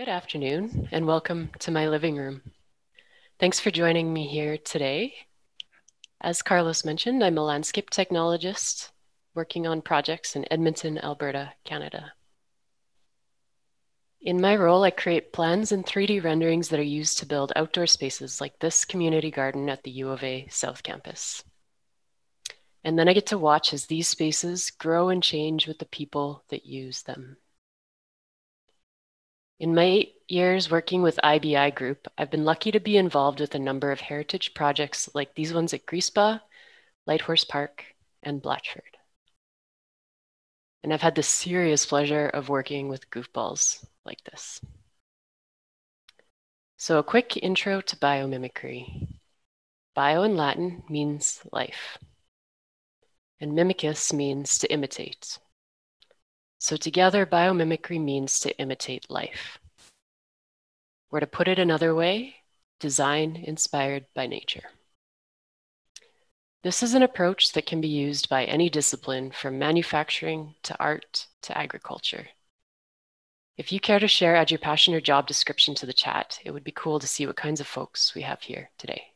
Good afternoon and welcome to my living room. Thanks for joining me here today. As Carlos mentioned, I'm a landscape technologist working on projects in Edmonton, Alberta, Canada. In my role, I create plans and 3D renderings that are used to build outdoor spaces like this community garden at the U of A South Campus. And then I get to watch as these spaces grow and change with the people that use them. In my eight years working with IBI Group, I've been lucky to be involved with a number of heritage projects like these ones at Griesbach, Lighthorse Park, and Blatchford. And I've had the serious pleasure of working with goofballs like this. So a quick intro to biomimicry. Bio in Latin means life, and mimicus means to imitate. So together, biomimicry means to imitate life. Or to put it another way, design inspired by nature. This is an approach that can be used by any discipline from manufacturing to art to agriculture. If you care to share, add your passion or job description to the chat. It would be cool to see what kinds of folks we have here today.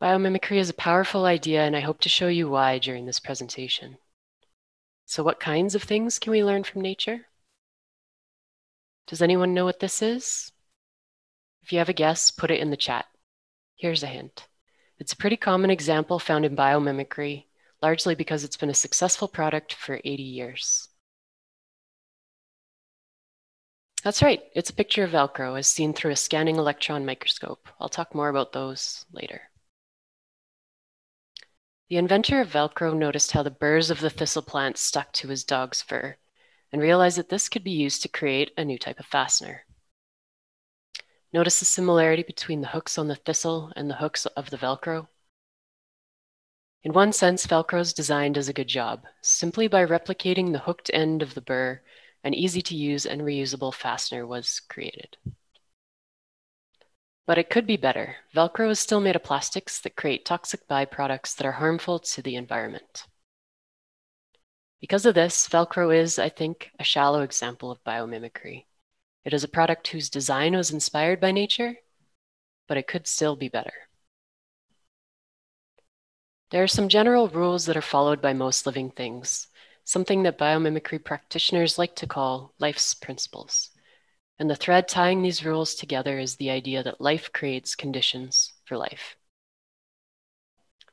Biomimicry is a powerful idea, and I hope to show you why during this presentation. So, what kinds of things can we learn from nature? Does anyone know what this is? If you have a guess, put it in the chat. Here's a hint. It's a pretty common example found in biomimicry, largely because it's been a successful product for 80 years. That's right, it's a picture of Velcro as seen through a scanning electron microscope. I'll talk more about those later. The inventor of Velcro noticed how the burrs of the thistle plant stuck to his dog's fur and realized that this could be used to create a new type of fastener. Notice the similarity between the hooks on the thistle and the hooks of the Velcro? In one sense, Velcro's design does a good job. Simply by replicating the hooked end of the burr, an easy to use and reusable fastener was created. But it could be better. Velcro is still made of plastics that create toxic byproducts that are harmful to the environment. Because of this, Velcro is, I think, a shallow example of biomimicry. It is a product whose design was inspired by nature, but it could still be better. There are some general rules that are followed by most living things, something that biomimicry practitioners like to call life's principles. And the thread tying these rules together is the idea that life creates conditions for life.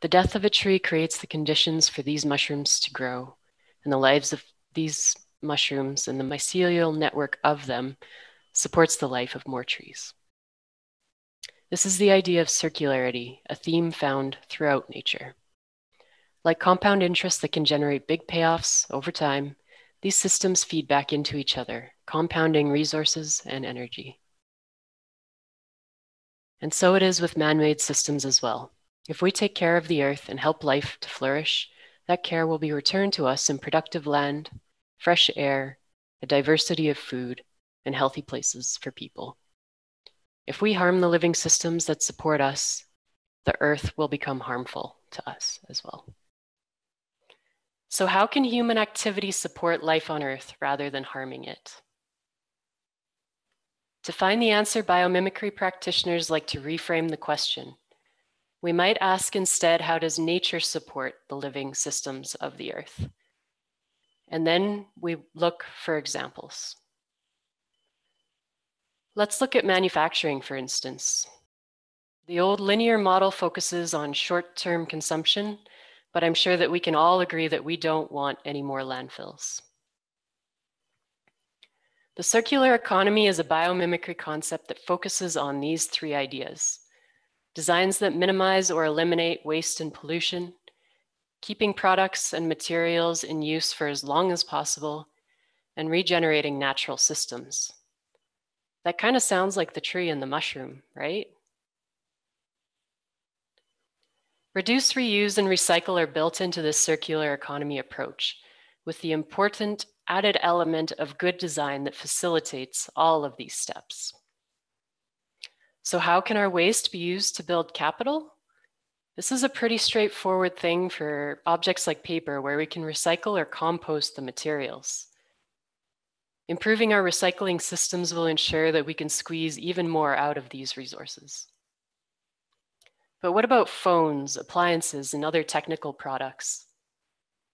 The death of a tree creates the conditions for these mushrooms to grow, and the lives of these mushrooms and the mycelial network of them supports the life of more trees. This is the idea of circularity, a theme found throughout nature. Like compound interest that can generate big payoffs over time, these systems feed back into each other, compounding resources and energy. And so it is with man made systems as well. If we take care of the earth and help life to flourish, that care will be returned to us in productive land, fresh air, a diversity of food, and healthy places for people. If we harm the living systems that support us, the earth will become harmful to us as well. So, how can human activity support life on Earth rather than harming it? To find the answer, biomimicry practitioners like to reframe the question. We might ask instead, how does nature support the living systems of the Earth? And then we look for examples. Let's look at manufacturing, for instance. The old linear model focuses on short term consumption but I'm sure that we can all agree that we don't want any more landfills. The circular economy is a biomimicry concept that focuses on these three ideas. Designs that minimize or eliminate waste and pollution, keeping products and materials in use for as long as possible, and regenerating natural systems. That kind of sounds like the tree and the mushroom, right? Reduce, reuse, and recycle are built into this circular economy approach with the important added element of good design that facilitates all of these steps. So how can our waste be used to build capital? This is a pretty straightforward thing for objects like paper where we can recycle or compost the materials. Improving our recycling systems will ensure that we can squeeze even more out of these resources. But what about phones, appliances, and other technical products?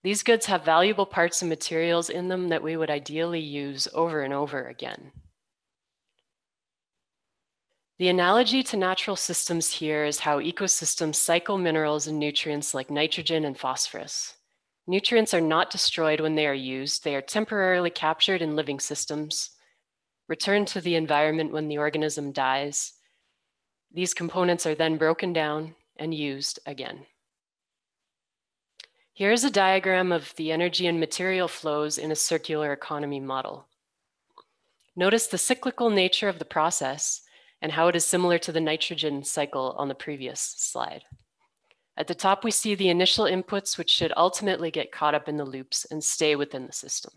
These goods have valuable parts and materials in them that we would ideally use over and over again. The analogy to natural systems here is how ecosystems cycle minerals and nutrients like nitrogen and phosphorus. Nutrients are not destroyed when they are used. They are temporarily captured in living systems, returned to the environment when the organism dies. These components are then broken down and used again. Here's a diagram of the energy and material flows in a circular economy model. Notice the cyclical nature of the process and how it is similar to the nitrogen cycle on the previous slide. At the top, we see the initial inputs, which should ultimately get caught up in the loops and stay within the system.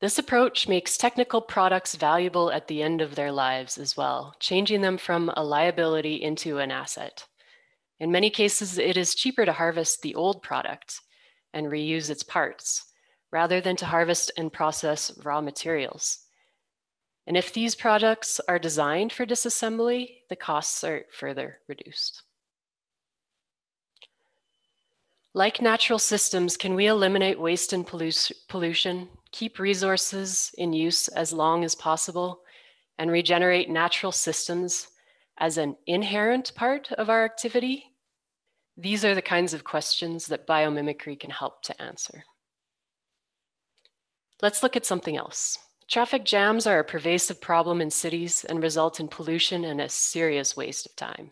This approach makes technical products valuable at the end of their lives as well, changing them from a liability into an asset. In many cases, it is cheaper to harvest the old product and reuse its parts rather than to harvest and process raw materials. And if these products are designed for disassembly, the costs are further reduced. Like natural systems, can we eliminate waste and pollution, keep resources in use as long as possible, and regenerate natural systems as an inherent part of our activity? These are the kinds of questions that biomimicry can help to answer. Let's look at something else. Traffic jams are a pervasive problem in cities and result in pollution and a serious waste of time.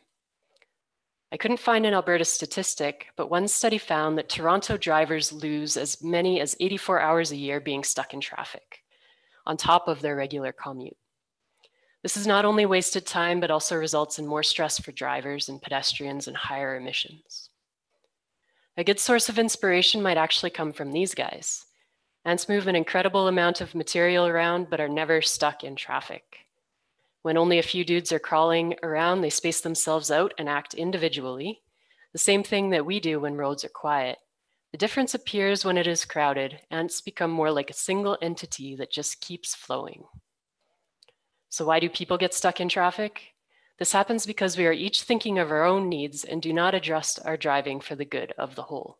I couldn't find an Alberta statistic, but one study found that Toronto drivers lose as many as 84 hours a year being stuck in traffic, on top of their regular commute. This is not only wasted time, but also results in more stress for drivers and pedestrians and higher emissions. A good source of inspiration might actually come from these guys. Ants move an incredible amount of material around, but are never stuck in traffic. When only a few dudes are crawling around, they space themselves out and act individually, the same thing that we do when roads are quiet. The difference appears when it is crowded. Ants become more like a single entity that just keeps flowing. So, why do people get stuck in traffic? This happens because we are each thinking of our own needs and do not adjust our driving for the good of the whole.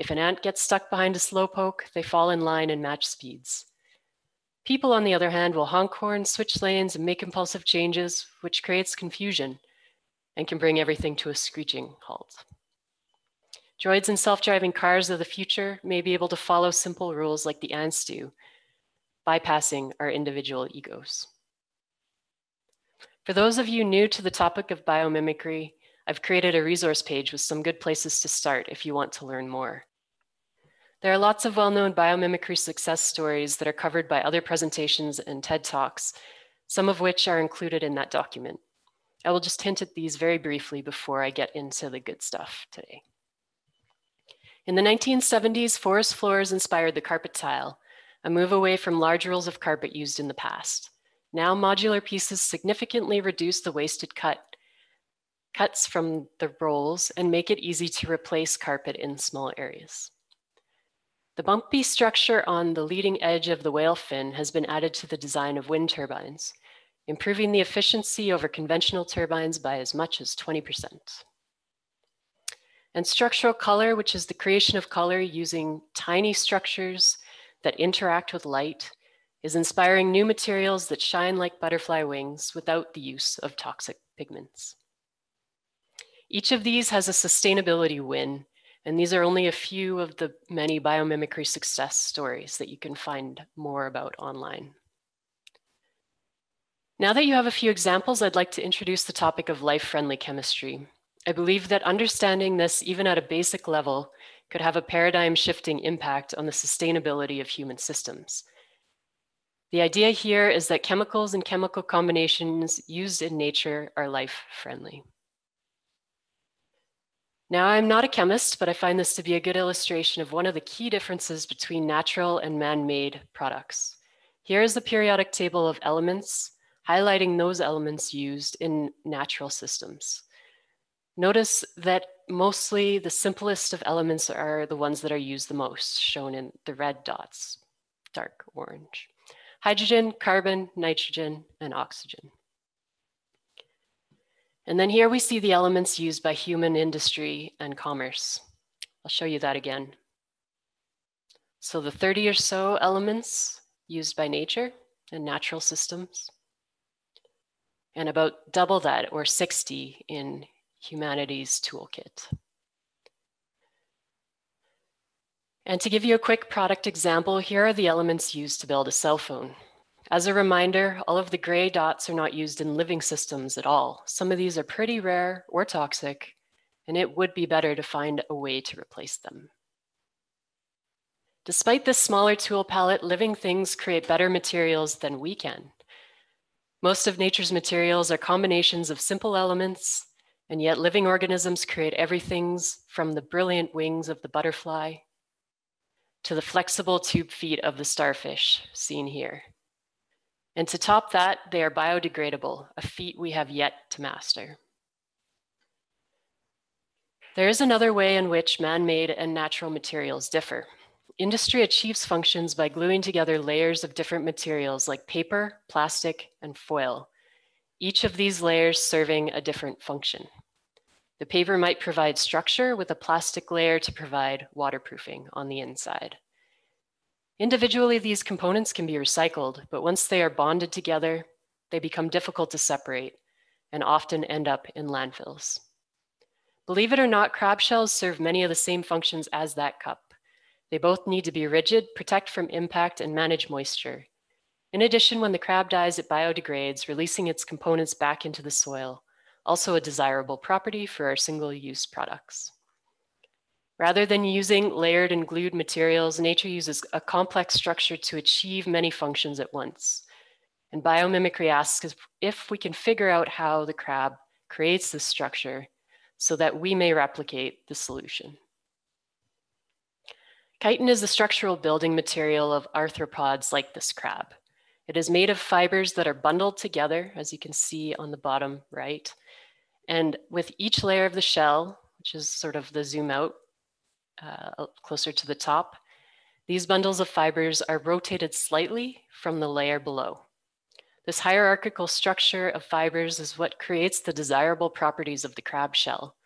If an ant gets stuck behind a slowpoke, they fall in line and match speeds. People, on the other hand, will honk horns, switch lanes, and make impulsive changes, which creates confusion and can bring everything to a screeching halt. Droids and self-driving cars of the future may be able to follow simple rules like the ants do, bypassing our individual egos. For those of you new to the topic of biomimicry, I've created a resource page with some good places to start if you want to learn more. There are lots of well-known biomimicry success stories that are covered by other presentations and TED Talks, some of which are included in that document. I will just hint at these very briefly before I get into the good stuff today. In the 1970s, forest floors inspired the carpet tile, a move away from large rolls of carpet used in the past. Now modular pieces significantly reduce the wasted cut, cuts from the rolls and make it easy to replace carpet in small areas. The bumpy structure on the leading edge of the whale fin has been added to the design of wind turbines, improving the efficiency over conventional turbines by as much as 20%. And structural color, which is the creation of color using tiny structures that interact with light, is inspiring new materials that shine like butterfly wings without the use of toxic pigments. Each of these has a sustainability win and these are only a few of the many biomimicry success stories that you can find more about online. Now that you have a few examples, I'd like to introduce the topic of life-friendly chemistry. I believe that understanding this, even at a basic level, could have a paradigm shifting impact on the sustainability of human systems. The idea here is that chemicals and chemical combinations used in nature are life friendly. Now, I'm not a chemist, but I find this to be a good illustration of one of the key differences between natural and man-made products. Here is the periodic table of elements, highlighting those elements used in natural systems. Notice that mostly the simplest of elements are the ones that are used the most, shown in the red dots, dark orange. Hydrogen, carbon, nitrogen, and oxygen. And then here we see the elements used by human industry and commerce. I'll show you that again. So the 30 or so elements used by nature and natural systems, and about double that or 60 in humanity's toolkit. And to give you a quick product example, here are the elements used to build a cell phone. As a reminder, all of the gray dots are not used in living systems at all. Some of these are pretty rare or toxic, and it would be better to find a way to replace them. Despite this smaller tool palette, living things create better materials than we can. Most of nature's materials are combinations of simple elements, and yet living organisms create everything from the brilliant wings of the butterfly to the flexible tube feet of the starfish seen here. And to top that, they are biodegradable, a feat we have yet to master. There is another way in which man-made and natural materials differ. Industry achieves functions by gluing together layers of different materials like paper, plastic, and foil, each of these layers serving a different function. The paper might provide structure with a plastic layer to provide waterproofing on the inside. Individually, these components can be recycled, but once they are bonded together, they become difficult to separate and often end up in landfills. Believe it or not, crab shells serve many of the same functions as that cup. They both need to be rigid, protect from impact, and manage moisture. In addition, when the crab dies, it biodegrades, releasing its components back into the soil, also a desirable property for our single-use products. Rather than using layered and glued materials, nature uses a complex structure to achieve many functions at once. And biomimicry asks if, we can figure out how the crab creates this structure so that we may replicate the solution. Chitin is the structural building material of arthropods like this crab. It is made of fibers that are bundled together, as you can see on the bottom right. And with each layer of the shell, which is sort of the zoom out uh, closer to the top, these bundles of fibers are rotated slightly from the layer below. This hierarchical structure of fibers is what creates the desirable properties of the crab shell.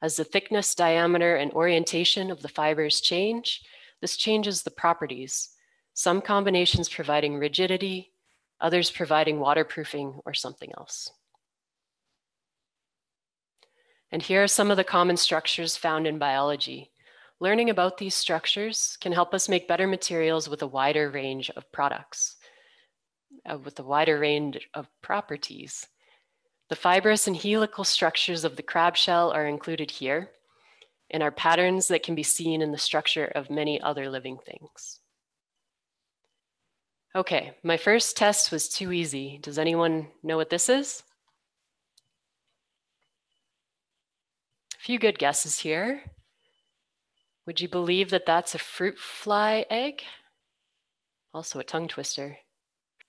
As the thickness, diameter, and orientation of the fibers change, this changes the properties, some combinations providing rigidity, others providing waterproofing or something else. And here are some of the common structures found in biology. Learning about these structures can help us make better materials with a wider range of products, uh, with a wider range of properties. The fibrous and helical structures of the crab shell are included here, and are patterns that can be seen in the structure of many other living things. Okay, my first test was too easy. Does anyone know what this is? A few good guesses here. Would you believe that that's a fruit fly egg? Also a tongue twister.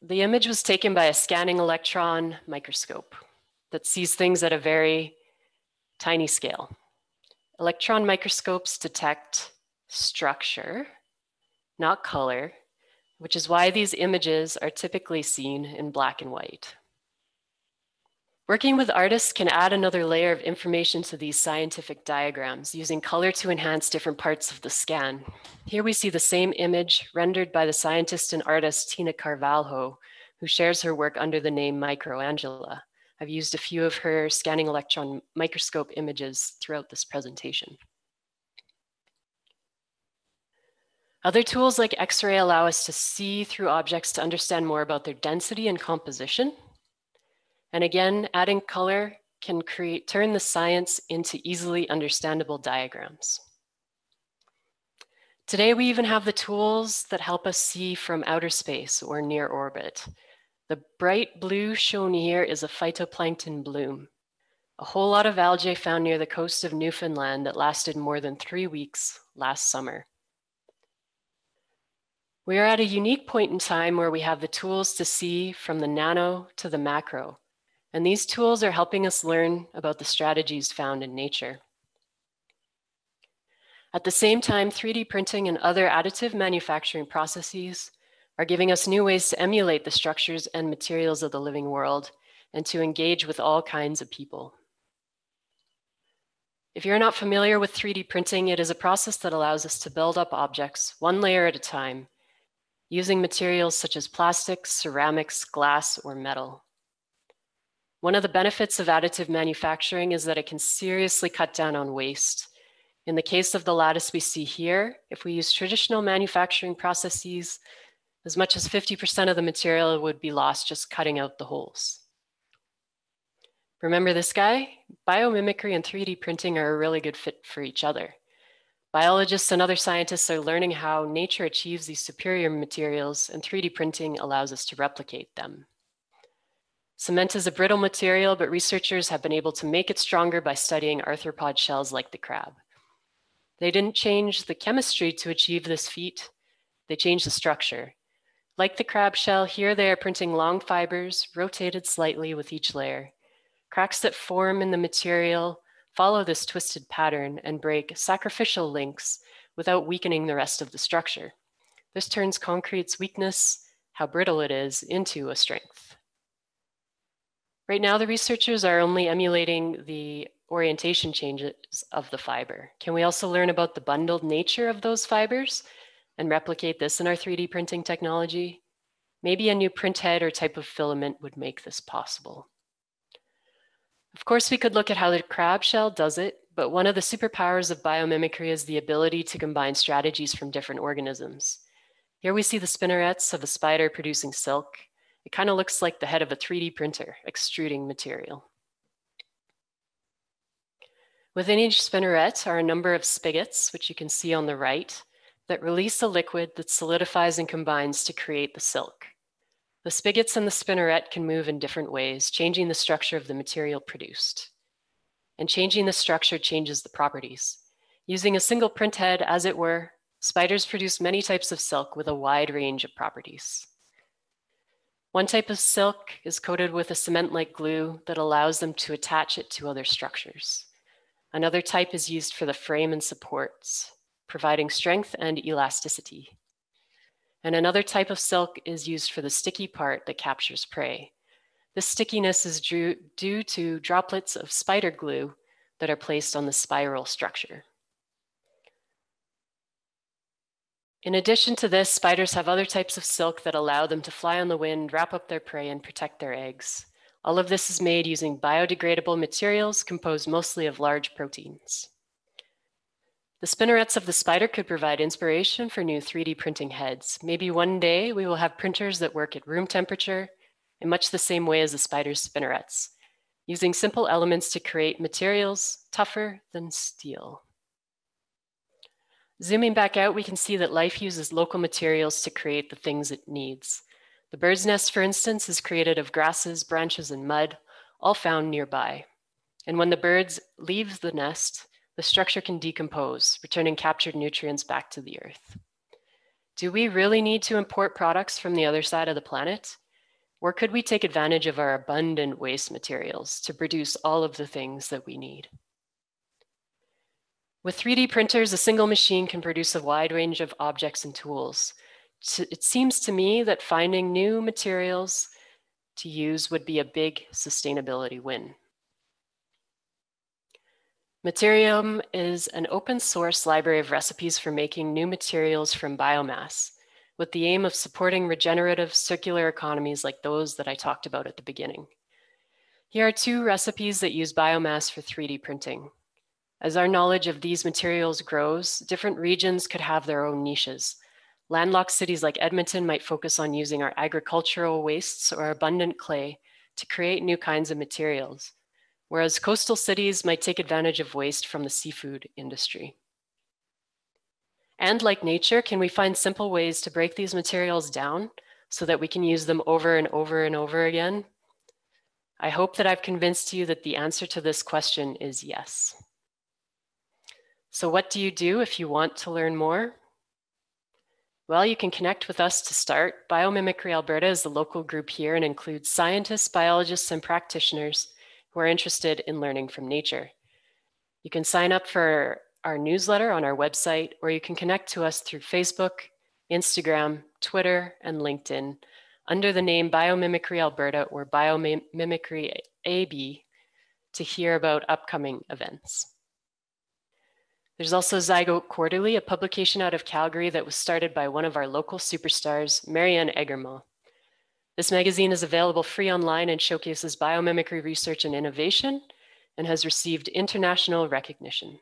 The image was taken by a scanning electron microscope that sees things at a very tiny scale. Electron microscopes detect structure, not color, which is why these images are typically seen in black and white. Working with artists can add another layer of information to these scientific diagrams using color to enhance different parts of the scan. Here we see the same image rendered by the scientist and artist Tina Carvalho, who shares her work under the name Microangela. I've used a few of her scanning electron microscope images throughout this presentation. Other tools like X-ray allow us to see through objects to understand more about their density and composition. And again, adding color can create, turn the science into easily understandable diagrams. Today, we even have the tools that help us see from outer space or near orbit. The bright blue shown here is a phytoplankton bloom, a whole lot of algae found near the coast of Newfoundland that lasted more than three weeks last summer. We are at a unique point in time where we have the tools to see from the nano to the macro, And these tools are helping us learn about the strategies found in nature. At the same time, 3D printing and other additive manufacturing processes are giving us new ways to emulate the structures and materials of the living world and to engage with all kinds of people. If you're not familiar with 3D printing, it is a process that allows us to build up objects one layer at a time using materials such as plastics, ceramics, glass, or metal. One of the benefits of additive manufacturing is that it can seriously cut down on waste in the case of the lattice we see here, if we use traditional manufacturing processes, as much as 50% of the material would be lost just cutting out the holes. Remember this guy? Biomimicry and 3D printing are a really good fit for each other. Biologists and other scientists are learning how nature achieves these superior materials and 3D printing allows us to replicate them. Cement is a brittle material, but researchers have been able to make it stronger by studying arthropod shells like the crab. They didn't change the chemistry to achieve this feat, they changed the structure. Like the crab shell, here they are printing long fibers, rotated slightly with each layer. Cracks that form in the material follow this twisted pattern and break sacrificial links without weakening the rest of the structure. This turns concrete's weakness, how brittle it is, into a strength. Right now, the researchers are only emulating the orientation changes of the fiber. Can we also learn about the bundled nature of those fibers and replicate this in our 3D printing technology? Maybe a new print head or type of filament would make this possible. Of course, we could look at how the crab shell does it, but one of the superpowers of biomimicry is the ability to combine strategies from different organisms. Here we see the spinnerets of a spider producing silk. It kind of looks like the head of a 3D printer extruding material. Within each spinneret are a number of spigots, which you can see on the right, that release a liquid that solidifies and combines to create the silk. The spigots and the spinneret can move in different ways, changing the structure of the material produced. And changing the structure changes the properties. Using a single print head, as it were, spiders produce many types of silk with a wide range of properties. One type of silk is coated with a cement-like glue that allows them to attach it to other structures. Another type is used for the frame and supports, providing strength and elasticity. And another type of silk is used for the sticky part that captures prey. This stickiness is due, due to droplets of spider glue that are placed on the spiral structure. In addition to this, spiders have other types of silk that allow them to fly on the wind, wrap up their prey, and protect their eggs. All of this is made using biodegradable materials composed mostly of large proteins. The spinnerets of the spider could provide inspiration for new 3D printing heads. Maybe one day we will have printers that work at room temperature in much the same way as the spider's spinnerets, using simple elements to create materials tougher than steel. Zooming back out, we can see that life uses local materials to create the things it needs. The bird's nest, for instance, is created of grasses, branches, and mud, all found nearby. And when the birds leave the nest, the structure can decompose, returning captured nutrients back to the earth. Do we really need to import products from the other side of the planet? Or could we take advantage of our abundant waste materials to produce all of the things that we need? With 3D printers, a single machine can produce a wide range of objects and tools, it seems to me that finding new materials to use would be a big sustainability win. Materiom is an open source library of recipes for making new materials from biomass with the aim of supporting regenerative circular economies like those that I talked about at the beginning. Here are two recipes that use biomass for 3D printing. As our knowledge of these materials grows, different regions could have their own niches, Landlocked cities like Edmonton might focus on using our agricultural wastes or abundant clay to create new kinds of materials, whereas coastal cities might take advantage of waste from the seafood industry. And like nature, can we find simple ways to break these materials down so that we can use them over and over and over again? I hope that I've convinced you that the answer to this question is yes. So what do you do if you want to learn more? Well, you can connect with us to start. Biomimicry Alberta is the local group here and includes scientists, biologists, and practitioners who are interested in learning from nature. You can sign up for our newsletter on our website, or you can connect to us through Facebook, Instagram, Twitter, and LinkedIn under the name Biomimicry Alberta or Biomimicry AB to hear about upcoming events. There's also Zygote Quarterly, a publication out of Calgary that was started by one of our local superstars, Marjan Eggermont. This magazine is available free online and showcases biomimicry research and innovation and has received international recognition.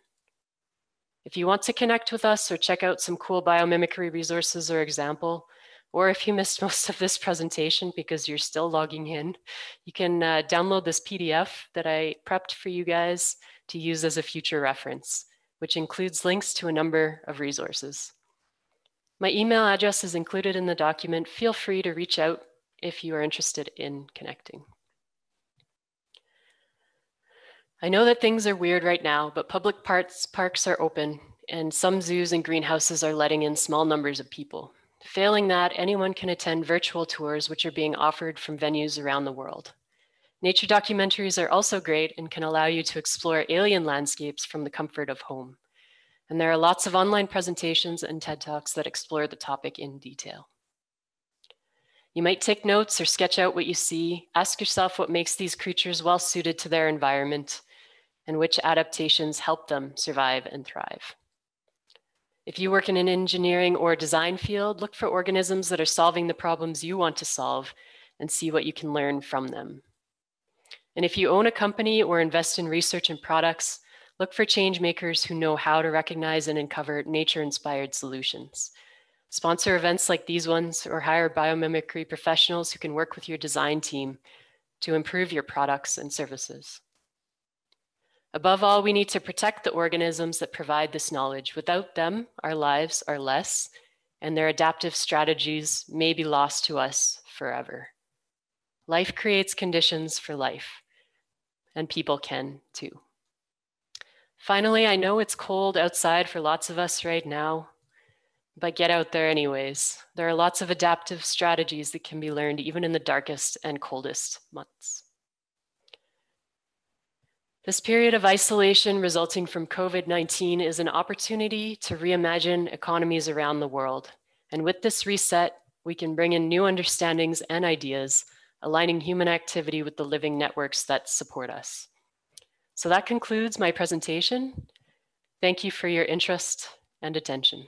If you want to connect with us or check out some cool biomimicry resources or example, or if you missed most of this presentation because you're still logging in, you can uh, download this PDF that I prepped for you guys to use as a future reference, which includes links to a number of resources. My email address is included in the document. Feel free to reach out if you are interested in connecting. I know that things are weird right now, but public parks, parks are open and some zoos and greenhouses are letting in small numbers of people. Failing that, anyone can attend virtual tours, which are being offered from venues around the world. Nature documentaries are also great and can allow you to explore alien landscapes from the comfort of home. And there are lots of online presentations and TED Talks that explore the topic in detail. You might take notes or sketch out what you see. Ask yourself what makes these creatures well suited to their environment and which adaptations help them survive and thrive. If you work in an engineering or design field, look for organisms that are solving the problems you want to solve and see what you can learn from them. And if you own a company or invest in research and products, look for change makers who know how to recognize and uncover nature-inspired solutions. Sponsor events like these ones or hire biomimicry professionals who can work with your design team to improve your products and services. Above all, we need to protect the organisms that provide this knowledge. Without them, our lives are less, and their adaptive strategies may be lost to us forever. Life creates conditions for life, and people can too. Finally, I know it's cold outside for lots of us right now, but get out there anyways. There are lots of adaptive strategies that can be learned even in the darkest and coldest months. This period of isolation resulting from COVID 19 is an opportunity to reimagine economies around the world. And with this reset, we can bring in new understandings and ideas, aligning human activity with the living networks that support us. So that concludes my presentation. Thank you for your interest and attention.